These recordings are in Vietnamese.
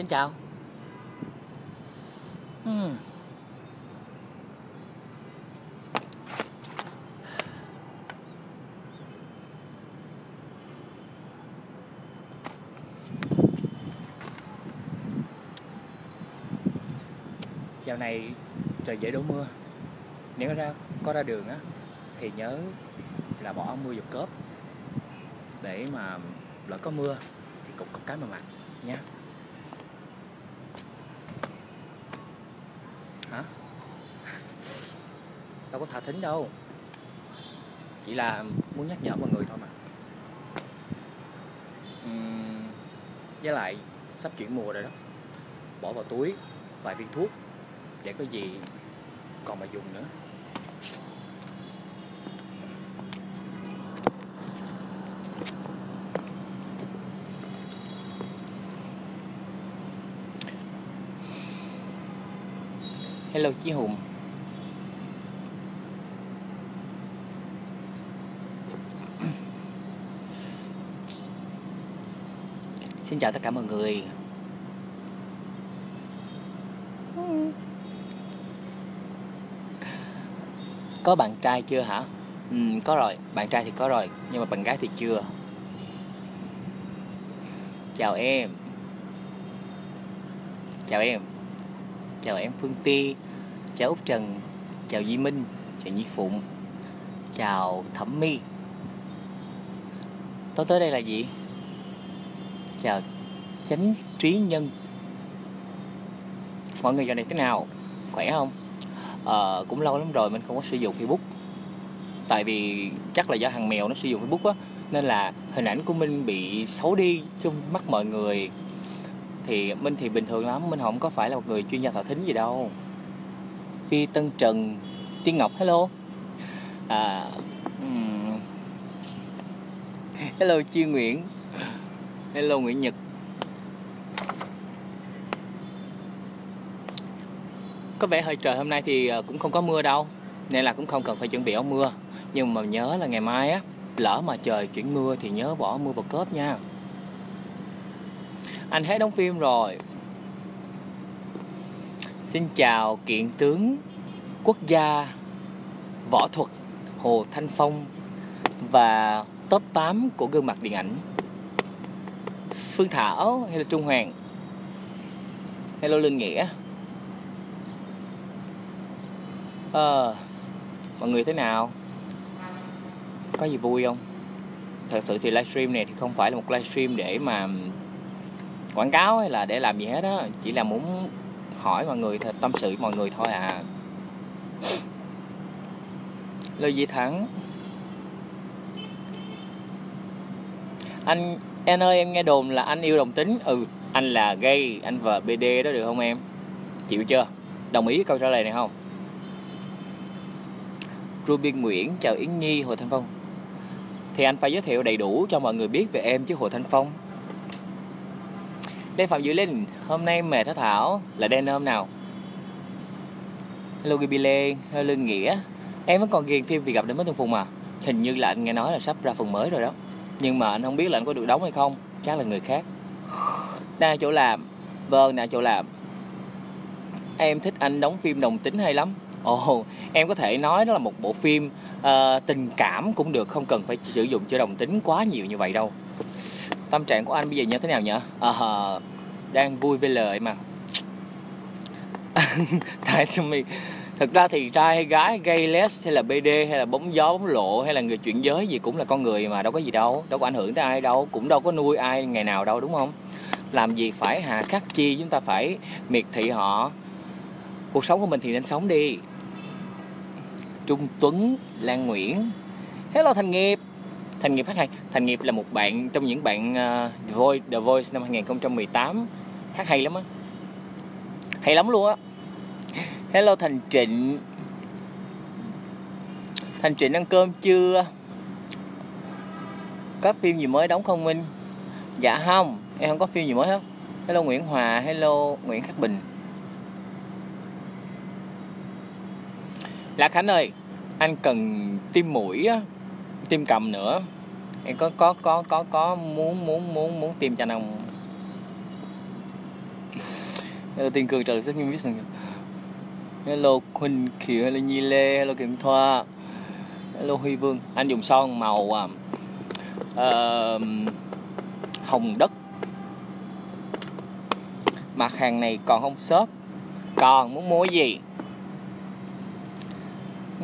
xin chào. Uhm. dạo này trời dễ đổ mưa. Nếu ra, có ra đường á, thì nhớ là bỏ mưa vào cớp để mà lỡ có mưa, thì cũng có cái mà mặc nha đâu có thả thính đâu. Chỉ là muốn nhắc nhở mọi người thôi mà. Uhm, với lại sắp chuyển mùa rồi đó. Bỏ vào túi vài viên thuốc để có gì còn mà dùng nữa. Hello Chí Hùng. Xin chào tất cả mọi người. Có bạn trai chưa hả? Ừ, có rồi, bạn trai thì có rồi Nhưng mà bạn gái thì chưa. Chào em. Chào em. Chào em Phương Ti, chào Úc Trần, chào Duy Minh, chào Nhi Phụng, chào Thẩm My. Tối tới đây là gì? Chào Chánh Trí Nhân. Mọi người giờ này thế nào? Khỏe không? À, cũng lâu lắm rồi mình không có sử dụng Facebook tại vì chắc là do thằng mèo nó sử dụng Facebook á nên là hình ảnh của mình bị xấu đi trong mắt mọi người thì mình thì bình thường lắm mình không có phải là một người chuyên gia thọ thính gì đâu Phi Tân Trần Tiên Ngọc hello à, um, Hello Chi Nguyễn Hello Nguyễn Nhật. Có vẻ hơi trời hôm nay thì ờ, cũng không có mưa đâu, Nên là cũng không cần phải chuẩn bị áo mưa. Nhưng mà nhớ là ngày mai á, Lỡ mà trời chuyển mưa thì nhớ bỏ mưa vào cốp nha. Anh hết đóng phim rồi. Xin chào kiện tướng quốc gia võ thuật hồ thanh phong và top 8 của gương mặt điện ảnh phương thảo hay là trung hoàng? Hello lương nghĩa. Ờ mọi người thế nào? Có gì vui không? Thật sự thì livestream này thì không phải là một livestream để mà quảng cáo hay là để làm gì hết á. Chỉ là muốn hỏi mọi người tâm sự mọi người thôi à. Lê Duy Thắng. Anh Em ơi, em nghe đồn là anh yêu đồng tính. Ừ anh là gay, Anh vợ BD đó được không em? Chịu chưa? Đồng ý câu trả lời này không? Ruby Nguyễn, chào Yến Nhi, Hồ Thanh Phong. Thì anh phải giới thiệu đầy đủ cho mọi người biết về em chứ, Hồ Thanh Phong. Lê Phạm Diệu Linh, Hôm nay mệt hả Thảo? Là đen hôm nào? Hello Gibi Lê Hello Lương Nghĩa. Em vẫn còn ghiền phim Vì gặp đến mới tuần phùng mà. Hình như là anh nghe nói là sắp ra phần mới rồi đó. Nhưng mà anh không biết là anh có được đóng hay không. Chắc là người khác. Đang chỗ làm. Vâng nè chỗ làm. Em thích anh đóng phim đồng tính hay lắm. Ồ, oh, em có thể nói đó là một bộ phim uh, tình cảm cũng được Không cần phải sử dụng chữ đồng tính quá nhiều như vậy đâu. Tâm trạng của anh bây giờ như thế nào nhỉ? Uh, đang vui với lời mà. Tại mi thực ra thì trai hay gái gay les hay là bd hay là bóng gió bóng lộ hay là người chuyển giới gì cũng là con người mà đâu có gì đâu đâu có ảnh hưởng tới ai đâu cũng đâu có nuôi ai ngày nào đâu đúng không? Làm gì phải hạ khắc chi chúng ta phải miệt thị họ. Cuộc sống của mình thì nên sống đi. Trung tuấn lan nguyễn. Hello thành nghiệp. Thành Nghiệp hát hay. Thành Nghiệp là một bạn trong những bạn uh, The, Voice, The Voice năm 2018 hát hay lắm á. Hay lắm luôn á. Hello, Thành Trịnh. Thành Trịnh ăn cơm chưa? Có phim gì mới đóng không, Minh? Dạ không, Em không có phim gì mới hết. Hello, Nguyễn Hòa. Hello, Nguyễn Khắc Bình. Lạc Khánh ơi, Anh cần tim mũi á tim cầm nữa. Em có có có có có muốn muốn muốn muốn tim cho anh không? Tiên cường trả lời rất nghiêm biết rằng hello Quỳnh Kiều hello Nhi Lê hello Kim Thoa hello Huy Vương. Anh dùng son màu uh, hồng đất. Mặt hàng này còn không shop còn muốn mua gì?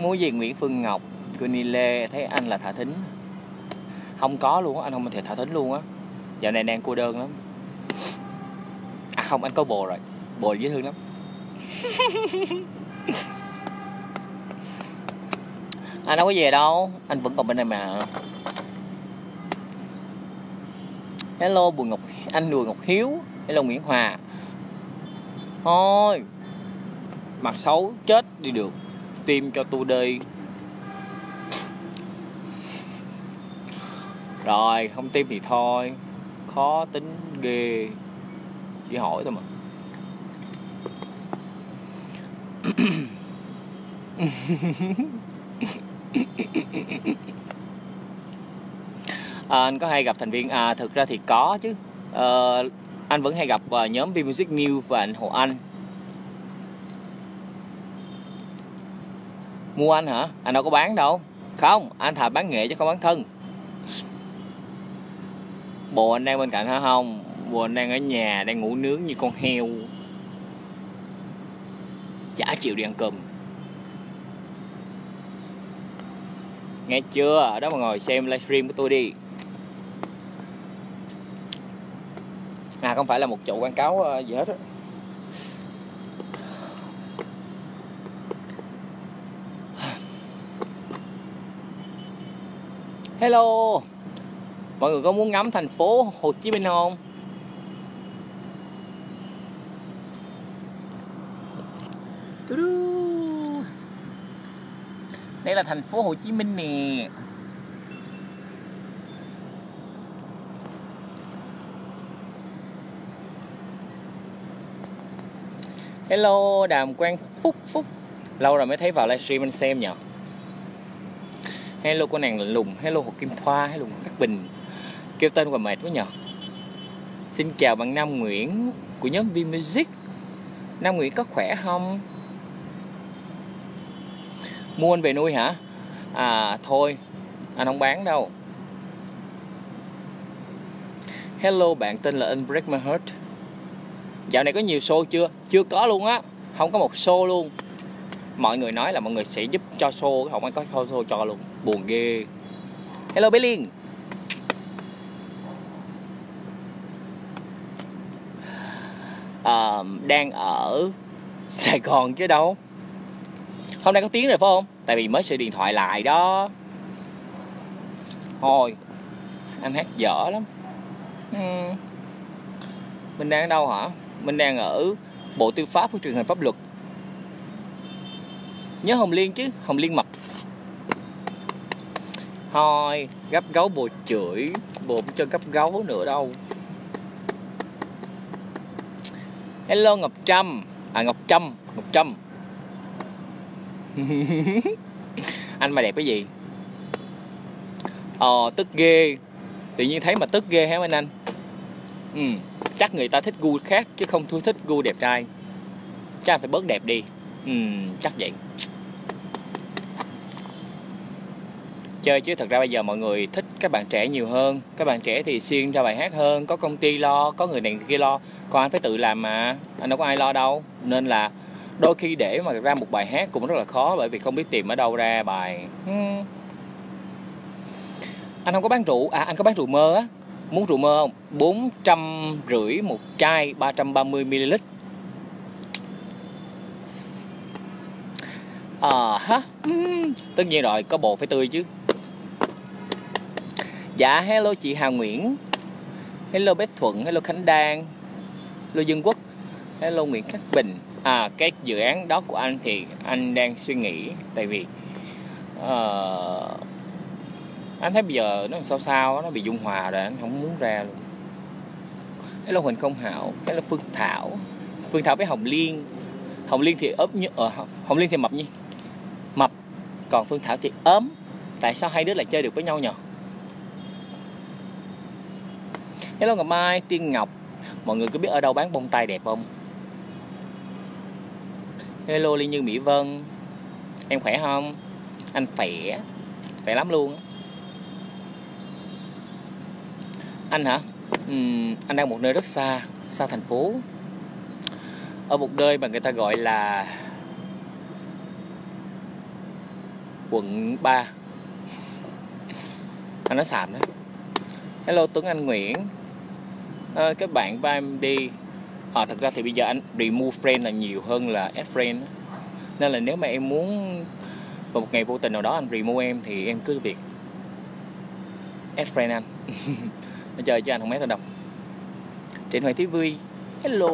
Mua gì Nguyễn Phương Ngọc? Quỳnh Lê thấy anh là thả thính. Không có luôn á anh không thể thả thính luôn á. Dạo này đang cô đơn lắm. À không anh có bồ rồi. Bồ dễ thương lắm anh đâu có về đâu. Anh vẫn còn bên này mà. Hello, bùi ngọc anh bùi ngọc hiếu. Hello, nguyễn hòa. Thôi. Mặt xấu, chết đi được. Tim cho tôi đi. Rồi, không tim thì thôi. Khó tính ghê. Chỉ hỏi thôi mà. à, anh có hay gặp thành viên? À thực ra thì có chứ. À, anh vẫn hay gặp uh, nhóm V Music New và anh Hồ Anh. Mua anh hả? Anh đâu có bán đâu. Không anh thà bán nghệ chứ không bán thân. Bộ anh đang bên cạnh hả? Không. Bộ anh đang ở nhà đang ngủ nướng như con heo chả chịu đi ăn cơm. Nghe chưa? Ở đó mà ngồi xem livestream của tôi đi. À không phải là một chỗ quảng cáo ờ, gì hết á. Hello. Mọi người có muốn ngắm thành phố Hồ Chí Minh không? Là thành phố Hồ Chí Minh nè. Hello, Đàm Quang Phúc Phúc. Lâu rồi mới thấy vào livestream anh xem nhỉ Hello, cô nàng lùng. Hello, Hồ Kim Thoa. Hello Khắc Bình. Kêu tên quà mệt quá nhở. Xin chào bạn Nam Nguyễn Của nhóm V Music Nam Nguyễn có khỏe không? Mua anh về nuôi hả? À thôi Anh không bán đâu. Hello bạn tên là Unbreak My Heart. Dạo này có nhiều show chưa? Chưa có luôn á Không có một show luôn. Mọi người nói là mọi người sẽ giúp cho show Không ai có show cho luôn. Buồn ghê. Hello bé Liên. À, Đang ở Sài Gòn chứ đâu. Hôm nay có tiếng rồi phải không? Tại vì mới sửa điện thoại lại đó. Thôi Anh hát dở lắm. Ừ. Uhm. Mình đang ở đâu hả? Mình đang ở Bộ Tư pháp của truyền hình pháp luật. Nhớ Hồng Liên chứ, Hồng Liên mập Thôi, Gấp gấu bồ chửi Bồ cho gấp gấu nữa đâu. Hello Ngọc Trâm. À Ngọc Trâm Ngọc Trâm. Anh mà đẹp cái gì? Ờ tức ghê. Tự nhiên thấy mà tức ghê hả anh anh? Ừ chắc người ta thích gu khác chứ không thu thích gu đẹp trai. Chắc anh phải bớt đẹp đi. Ừ chắc vậy. Chơi chứ, thật ra bây giờ mọi người thích các bạn trẻ nhiều hơn. Các bạn trẻ thì xuyên ra bài hát hơn. Có công ty lo, có người này người kia lo. Còn anh phải tự làm mà. Anh đâu có ai lo đâu. Nên là đôi khi để mà ra một bài hát cũng rất là khó bởi vì không biết tìm ở đâu ra bài. Hmm. anh không có bán rượu à anh có bán rượu mơ á. Muốn rượu mơ không? bốn trăm rưỡi một chai 330 ml à ha hmm. tất nhiên rồi, có bột phải tươi chứ. Dạ hello chị Hà Nguyễn. Hello Bách Thuận, hello Khánh Đan. Hello Dương Quốc. Hello Nguyễn Khắc Bình à cái dự án đó của anh thì anh đang suy nghĩ tại vì uh, anh thấy bây giờ nó sao sao nó bị dung hòa rồi anh không muốn ra luôn. Hello Huỳnh Công Hảo cái là Phương Thảo Phương Thảo với Hồng Liên. Hồng Liên thì ốm như ờ, Hồng Liên thì mập như mập còn Phương Thảo thì ốm. Tại sao hai đứa lại chơi được với nhau nhỉ hello ngày Mai Tiên Ngọc mọi người có biết ở đâu bán bông tai đẹp không? Hello ly Như Mỹ Vân. Em khỏe không? Anh khỏe. Khỏe lắm luôn. Anh hả? Uhm, anh đang một nơi rất xa xa thành phố. Ở một nơi mà người ta gọi là quận 3 anh nói sạm đó hello Tuấn Anh Nguyễn. À, các bạn ba em đi à, thật ra thì bây giờ anh remove friend là nhiều hơn là add friend nên là nếu mà em muốn một ngày vô tình nào đó anh remove em thì em cứ việc add friend anh. Nó chơi chứ anh không add đâu. Trịnh Hoàng TV hello.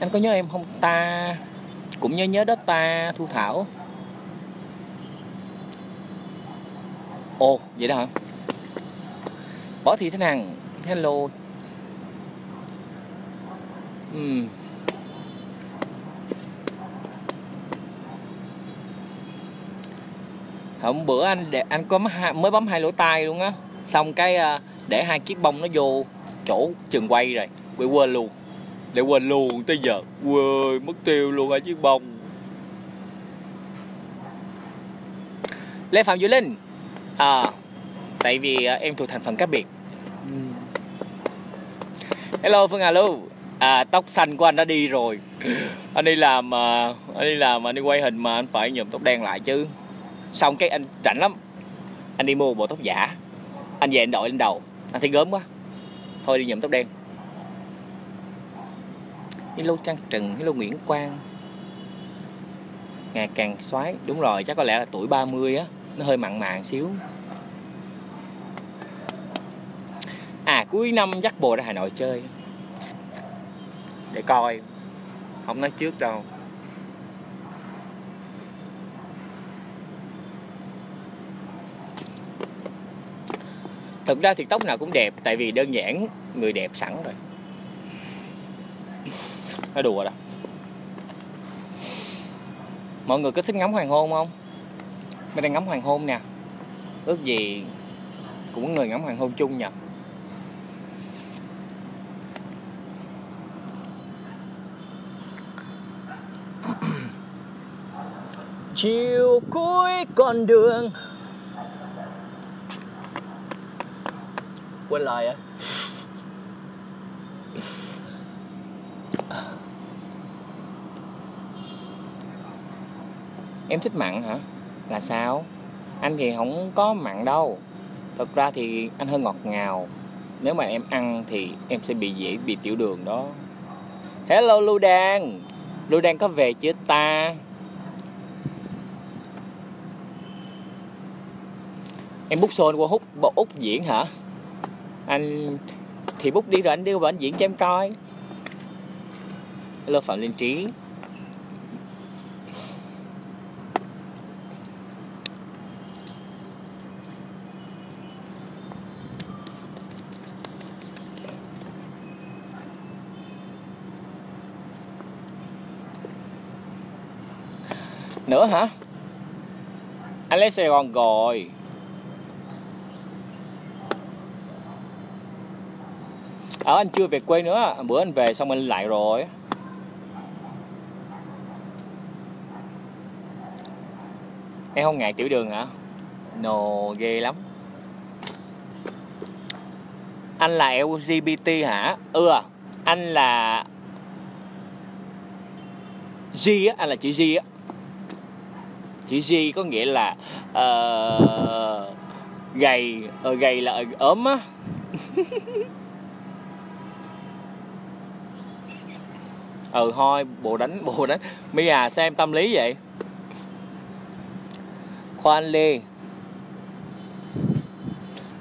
Anh có nhớ em không? Ta cũng nhớ nhớ đó ta thu thảo. Ồ vậy đó hả? Võ Thị Thanh Hằng. Hello. Uhm. hôm bữa anh để, anh có mới bấm hai lỗ tai luôn á. Xong cái à, để hai chiếc bông nó vô chỗ trường quay rồi bị quên luôn. Để quên luôn tới giờ. Quên mất tiêu luôn hai chiếc bông. Lê phạm duy linh. À tại vì à, em thuộc thành phần cá biệt hello, phương hà lưu. À tóc xanh của anh đã đi rồi. Anh đi làm mà anh đi làm mà anh đi quay hình mà anh phải nhuộm tóc đen lại chứ. Xong cái anh rảnh lắm. Anh đi mua bộ tóc giả. Anh về anh đội lên đầu. Anh thấy gớm quá. Thôi đi nhuộm tóc đen. Hello trang trừng hello nguyễn quang. Ngày càng xoái đúng rồi, chắc có lẽ là tuổi 30 á. Nó hơi mặn màng xíu. Cuối năm dắt bồ ra hà nội chơi. Để coi. Không nói trước đâu. Thực ra thì tóc nào cũng đẹp, tại vì đơn giản người đẹp sẵn rồi. Nói đùa đó. Mọi người có thích ngắm hoàng hôn không? Mình đang ngắm hoàng hôn nè. Ước gì cũng có người ngắm hoàng hôn chung nhỉ chiều cuối con đường. Quên lời á. Em thích mặn hả? Là sao? Anh thì không có mặn đâu. Thật ra thì anh hơi ngọt ngào. Nếu mà em ăn thì em sẽ bị dễ bị tiểu đường đó. Hello, lưu đan. Lưu đan có về chưa ta? Em bút xôn qua hút bộ út diễn hả? Anh thì bút đi rồi anh đưa vào anh diễn cho em coi. Hello phạm linh trí. Nữa hả? Anh lấy sài gòn rồi. Ở anh chưa về quê nữa. Bữa anh về xong anh lại rồi. Em không ngại tiểu đường hả? Nồ ghê lắm. Anh là lgbt hả? Ừ à anh là G á anh là chữ G á. Chữ G có nghĩa là uh, gầy uh, gầy là ốm á. ừ thôi bộ đánh bộ đánh. Mi à xem tâm lý vậy. Khoan lê.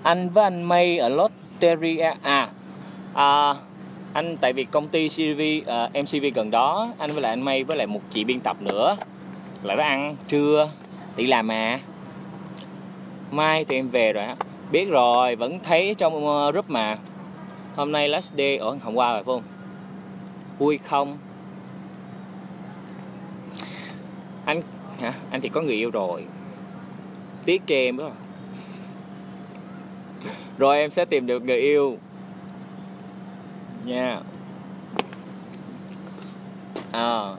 Anh với anh May ở Lotteria à, à anh tại vì công ty CV uh, ờ, MCV gần đó. Anh với lại anh May với lại một chị biên tập nữa. Lại đó ăn trưa đi làm mà. Mai thì em về rồi á. Biết rồi vẫn thấy trong ờ, group mà. Hôm nay last day. Ở hôm qua rồi phải không? Vui không? Anh hả? Anh thì có người yêu rồi. Tiếc cho em đó rồi em sẽ tìm được người yêu. Nha. À,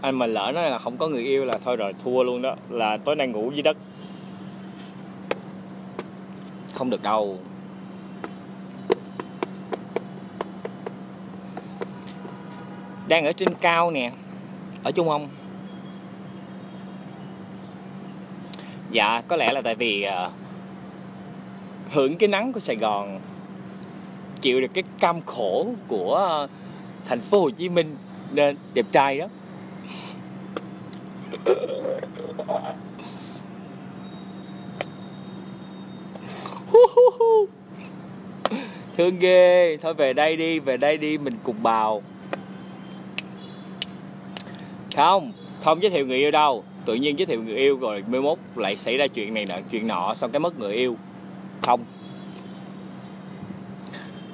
anh mà lỡ nói là không có người yêu là thôi rồi thua luôn đó. Là tối nay ngủ dưới đất. Không được đâu. Đang ở trên cao nè. Ở chung Ông dạ có lẽ là tại vì uh, hưởng cái nắng của sài gòn chịu được cái cam khổ của uh, thành phố hồ chí minh nên đẹp trai đó. Thương ghê. Thôi về đây đi về đây đi mình cùng bào không? Không giới thiệu người yêu đâu. Tự nhiên giới thiệu người yêu rồi mai mốt lại xảy ra chuyện này nọ, chuyện nọ, xong cái mất người yêu. Không.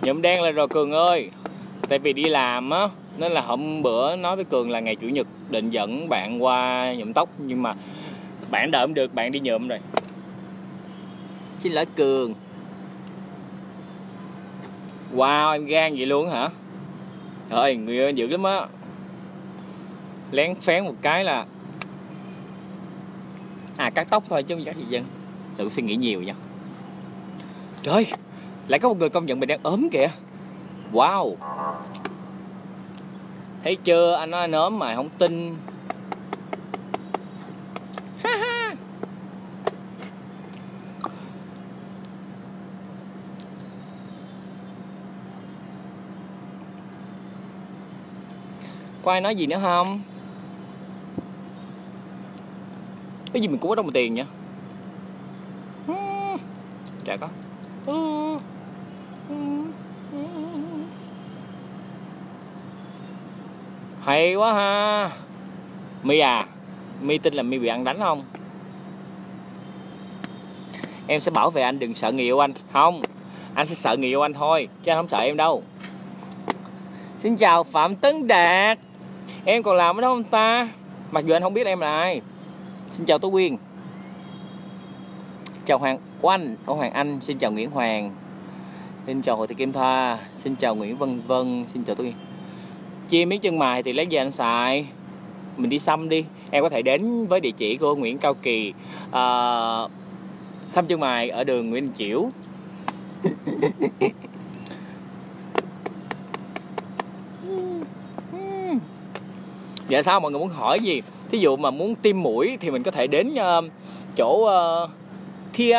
Nhậm đen lên rồi, cường ơi. Tại vì đi làm á, nên là hôm bữa nói với cường là ngày chủ nhật, định dẫn bạn qua nhuộm tóc, nhưng mà bạn đợi không được, bạn đi nhuộm rồi. Xin lỗi, cường. Wow, em gan vậy luôn hả? Trời người ơi dữ lắm á lén phén một cái là à cắt tóc thôi chứ không cắt gì dân tự suy nghĩ nhiều nha. Trời lại có một người công nhận mình đang ốm kìa. Wow. Thấy chưa? Anh nói anh ốm mà không tin. Có ai nói gì nữa không? Cái gì mình cũng có mà tiền nhỉ? Chả có. Hay quá ha. Mi à mi tin là mi bị ăn đánh không? Em sẽ bảo vệ anh đừng sợ người yêu anh. Không, anh sẽ sợ người yêu anh thôi, chứ anh không sợ em đâu. Xin chào phạm tấn đạt. Em còn làm ở đó không ta? Mặc dù anh không biết em là ai xin chào tố quyên. Chào hoàng oanh ô hoàng anh xin chào nguyễn hoàng. Xin chào hồ thị kim thoa xin chào nguyễn vân vân xin chào tố quyên. Chia miếng chân mày thì lấy về anh xài. Mình đi xăm đi em có thể đến với địa chỉ của nguyễn cao kỳ. Uh, xăm chân mày ở đường nguyễn đình chiểu. Dạ sao mọi người muốn hỏi gì? Thí dụ mà muốn tiêm mũi thì mình có thể đến uh, chỗ uh, Kia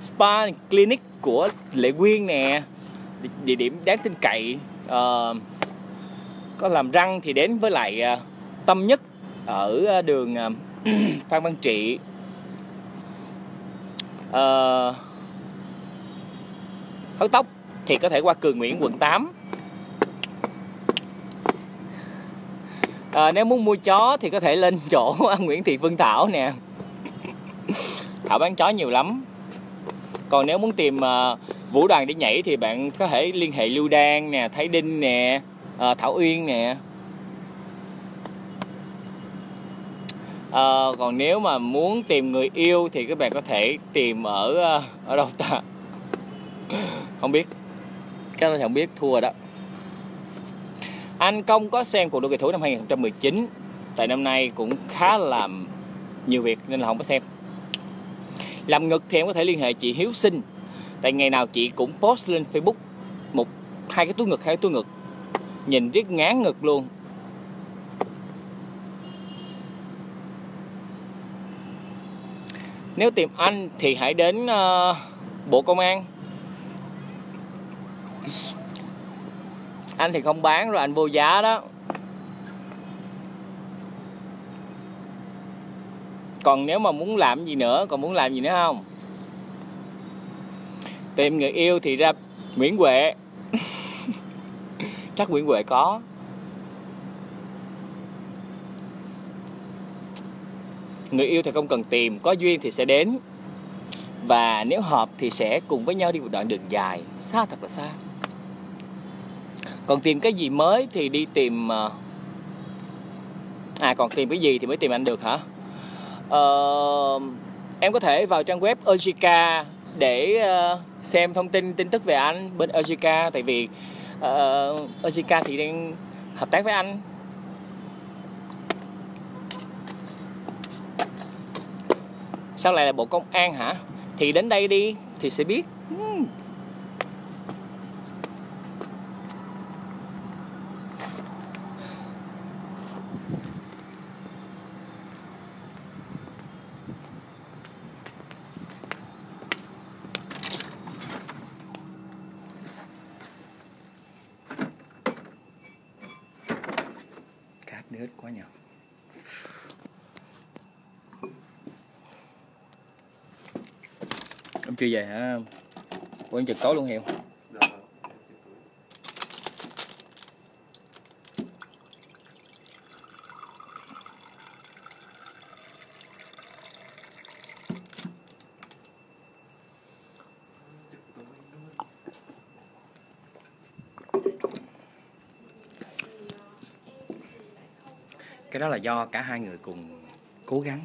Spa Clinic của Lệ Quyên nè. Địa điểm đáng tin cậy uh, có làm răng thì đến với lại uh, tâm nhất ở đường uh, Phan Văn Trị. Uh, hớt tóc thì có thể qua Cường Nguyễn quận 8 à, nếu muốn mua chó thì có thể lên chỗ Nguyễn Thị Phương Thảo nè. Thảo bán chó nhiều lắm. Còn nếu muốn tìm uh, vũ đoàn để nhảy thì bạn có thể liên hệ Lưu Đan nè Thái Đinh nè uh, Thảo Uyên nè. Uh, còn nếu mà muốn tìm người yêu thì các bạn có thể tìm ở uh, ở đâu ta? Không biết. Các bạn không biết thua đó anh Công có xem cuộc đua kỳ thủ năm 2019 Tại năm nay cũng khá là nhiều việc nên là không có xem. Làm ngực thì em có thể liên hệ chị Hiếu Sinh. Tại ngày nào chị cũng post lên Facebook một hai cái túi ngực hai cái túi ngực. Nhìn riết ngán ngực luôn. Nếu tìm anh thì hãy đến uh, Bộ Công an. Anh thì không bán rồi, anh vô giá đó. Còn nếu mà muốn làm gì nữa, còn muốn làm gì nữa không? Tìm người yêu thì ra Nguyễn Huệ. Chắc Nguyễn Huệ có. Người yêu thì không cần tìm, có duyên thì sẽ đến. Và nếu hợp thì sẽ cùng với nhau đi một đoạn đường dài, xa thật là xa còn tìm cái gì mới thì đi tìm ờ, à còn tìm cái gì thì mới tìm anh được hả? Uh, em có thể vào trang web Ojika để uh, xem thông tin tin tức về anh bên Ojika tại vì uh, Ojika thì đang hợp tác với anh. Sao lại là bộ công an hả? Thì đến đây đi thì sẽ biết. Hmm. Hmm. quá nhỏ Em chưa về hả? Quên trực tối luôn Hiệu cái đó là do cả hai người cùng cố gắng.